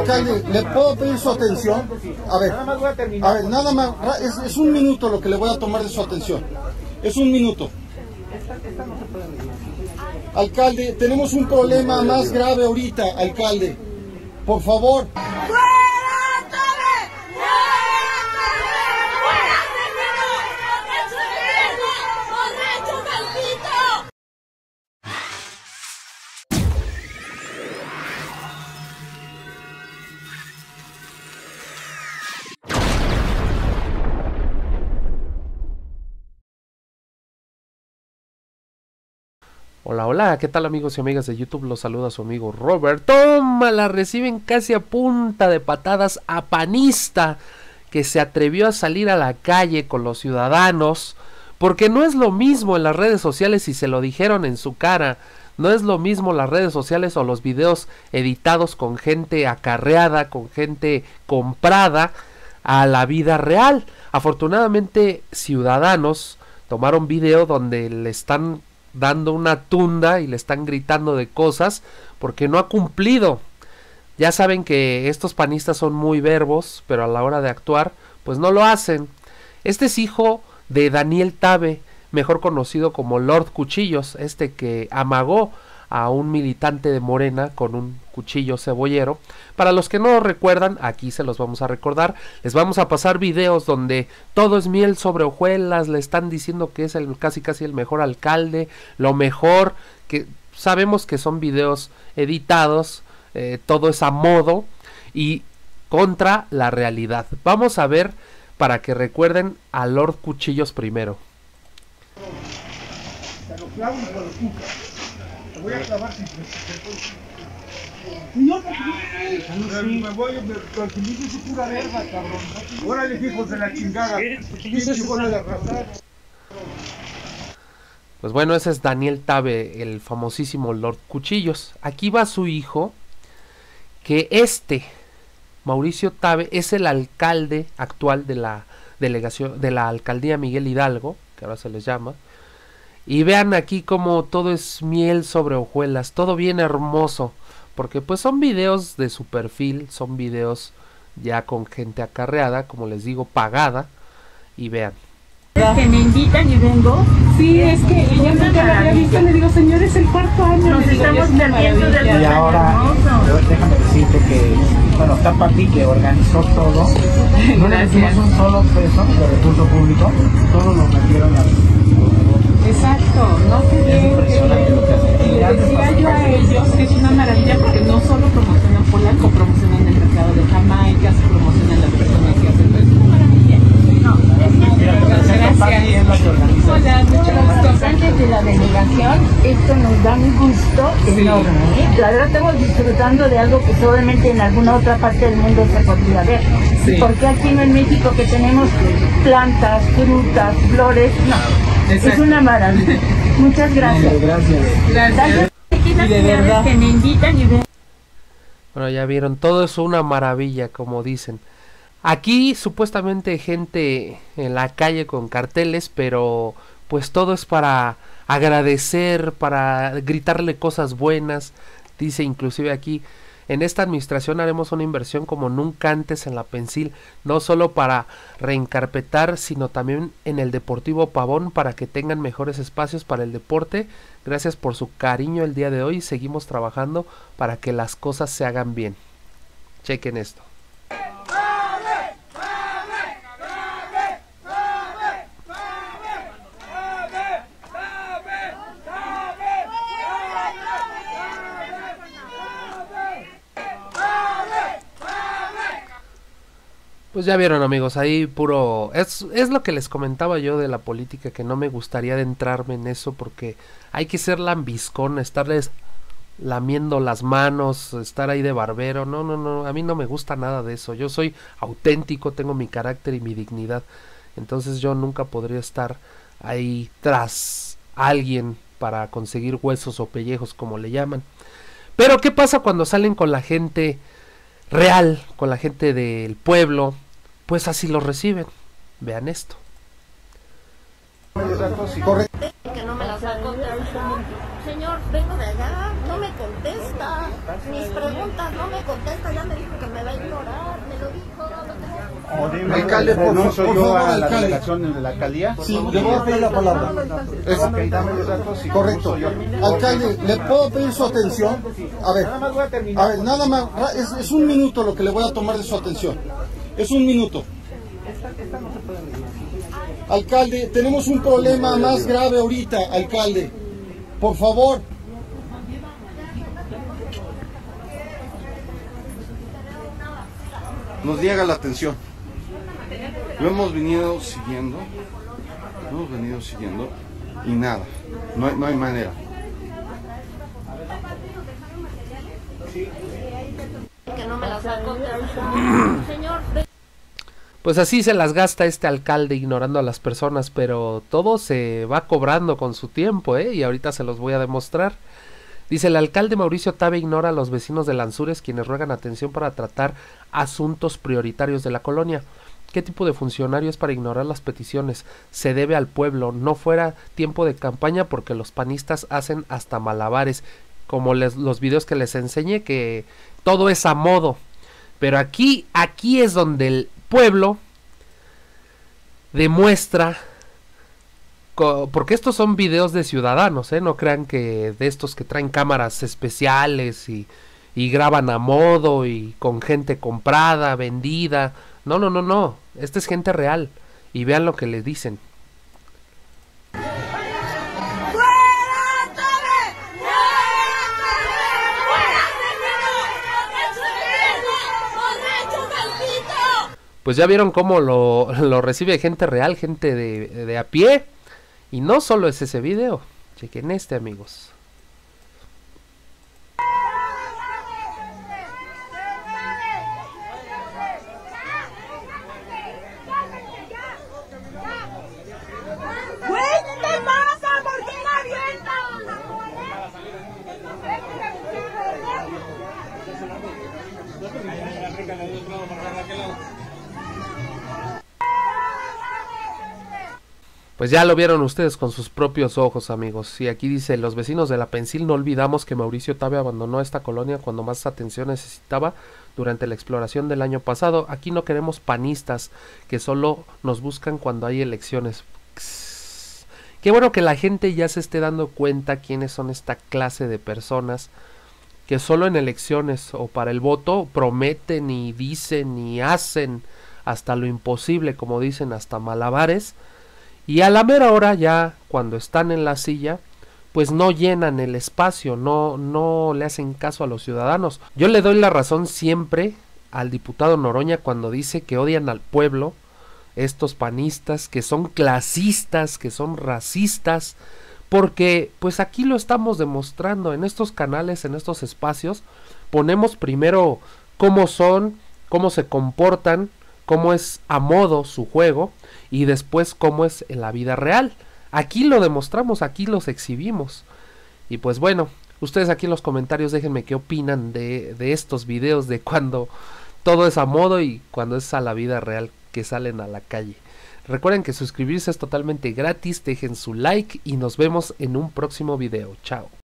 Alcalde, ¿le puedo pedir su atención? A ver, a ver, nada más, es, es un minuto lo que le voy a tomar de su atención. Es un minuto. Alcalde, tenemos un problema más grave ahorita, alcalde. Por favor. Hola, hola, ¿qué tal amigos y amigas de YouTube? Los saluda su amigo Robert. Toma, la reciben casi a punta de patadas a panista que se atrevió a salir a la calle con los ciudadanos. Porque no es lo mismo en las redes sociales y se lo dijeron en su cara. No es lo mismo las redes sociales o los videos editados con gente acarreada, con gente comprada a la vida real. Afortunadamente, ciudadanos tomaron video donde le están dando una tunda y le están gritando de cosas porque no ha cumplido. Ya saben que estos panistas son muy verbos, pero a la hora de actuar, pues no lo hacen. Este es hijo de Daniel Tabe, mejor conocido como Lord Cuchillos, este que amagó a un militante de Morena con un cuchillo cebollero. Para los que no lo recuerdan, aquí se los vamos a recordar. Les vamos a pasar videos donde todo es miel sobre hojuelas, le están diciendo que es el casi casi el mejor alcalde, lo mejor, que sabemos que son videos editados, eh, todo es a modo y contra la realidad. Vamos a ver para que recuerden a Lord Cuchillos primero voy a clavar yo me voy, me tranquilizo pura verga, cabrón. Órale, hijos de la chingada. Pues bueno, ese es Daniel Tabe, el famosísimo Lord Cuchillos. Aquí va su hijo, que este, Mauricio Tabe, es el alcalde actual de la delegación, de la alcaldía Miguel Hidalgo, que ahora se les llama. Y vean aquí como todo es miel sobre hojuelas, todo bien hermoso, porque pues son videos de su perfil, son videos ya con gente acarreada, como les digo, pagada, y vean. Que me invitan y vengo. Sí, es que ella nunca la había visto, le digo, señor, es el cuarto año. Nos estamos perdiendo del Y ahora, déjame decirte que, bueno, está Papi que organizó todo. No le metimos un solo peso de recurso público, todos lo metieron a Exacto, no sé bien. Y le decía yo a ellos que es una maravilla porque no solo promocionan Polanco, promocionan el mercado de Jamaica, se promocionan las personas que hacen Es una maravilla. No, es gracias. Hola, muchas gracias. de la delegación, esto nos da un gusto enorme. La verdad estamos disfrutando de algo que solamente en alguna otra parte del mundo se podría ver. Porque aquí en México que tenemos plantas, frutas, flores, no es una maravilla. Muchas gracias. gracias. Gracias. Y de verdad. Que me invitan y Bueno, ya vieron, todo es una maravilla, como dicen. Aquí supuestamente gente en la calle con carteles, pero pues todo es para agradecer, para gritarle cosas buenas. Dice inclusive aquí, en esta administración haremos una inversión como nunca antes en la Pensil, no solo para reencarpetar, sino también en el Deportivo Pavón para que tengan mejores espacios para el deporte. Gracias por su cariño el día de hoy. Seguimos trabajando para que las cosas se hagan bien. Chequen esto. Pues ya vieron amigos, ahí puro... Es, es lo que les comentaba yo de la política, que no me gustaría adentrarme en eso porque hay que ser lambiscón, estarles lamiendo las manos, estar ahí de barbero, no, no, no, a mí no me gusta nada de eso, yo soy auténtico, tengo mi carácter y mi dignidad, entonces yo nunca podría estar ahí tras alguien para conseguir huesos o pellejos como le llaman. Pero ¿qué pasa cuando salen con la gente real, con la gente del pueblo, pues así lo reciben. Vean esto. Que no me las Señor, vengo de allá, no me contesta. Mis preguntas no me contesta, ya me dijo que me Alcalde, por, no por soy yo favor, a la alcalde. delegación de la alcaldía. Sí, le voy a pedir la palabra. Correcto. Alcalde, ¿le puedo pedir su atención? A ver, Nada más voy a terminar. a ver, nada más, es, es un minuto lo que le voy a tomar de su atención. Es un minuto. Alcalde, tenemos un problema más grave ahorita, alcalde. Por favor. Nos niega la atención. Lo hemos venido siguiendo, lo hemos venido siguiendo y nada, no hay, no hay manera. Que no me la saco. Señor, Pues así se las gasta este alcalde ignorando a las personas, pero todo se va cobrando con su tiempo, ¿eh? Y ahorita se los voy a demostrar. Dice, el alcalde Mauricio Tabe ignora a los vecinos de Lanzures quienes ruegan atención para tratar asuntos prioritarios de la colonia. ¿Qué tipo de funcionario es para ignorar las peticiones? Se debe al pueblo, no fuera tiempo de campaña porque los panistas hacen hasta malabares, como los videos que les enseñé, que todo es a modo. Pero aquí, aquí es donde el pueblo demuestra porque estos son videos de ciudadanos, ¿eh? No crean que de estos que traen cámaras especiales y, y graban a modo y con gente comprada, vendida. No, no, no, no. Esta es gente real. Y vean lo que le dicen. Pues ya vieron cómo lo, recibe gente real, gente de, de a pie. Y no solo es ese video. Chequen este, amigos. ¡Güey, qué te pasa! ¿Por qué la avientas? Pues ya lo vieron ustedes con sus propios ojos, amigos. Y aquí dice, los vecinos de la Pensil no olvidamos que Mauricio Tabe abandonó esta colonia cuando más atención necesitaba durante la exploración del año pasado. Aquí no queremos panistas que solo nos buscan cuando hay elecciones. Qué bueno que la gente ya se esté dando cuenta quiénes son esta clase de personas que solo en elecciones o para el voto prometen y dicen y hacen hasta lo imposible, como dicen, hasta malabares. Y a la mera hora ya, cuando están en la silla, pues no llenan el espacio, no, no le hacen caso a los ciudadanos. Yo le doy la razón siempre al diputado Noroña cuando dice que odian al pueblo, estos panistas, que son clasistas, que son racistas, porque pues aquí lo estamos demostrando en estos canales, en estos espacios, ponemos primero cómo son, cómo se comportan, cómo es a modo su juego y después cómo es en la vida real. Aquí lo demostramos, aquí los exhibimos. Y pues bueno, ustedes aquí en los comentarios déjenme qué opinan de, de estos videos, de cuando todo es a modo y cuando es a la vida real que salen a la calle. Recuerden que suscribirse es totalmente gratis, dejen su like y nos vemos en un próximo video. Chao.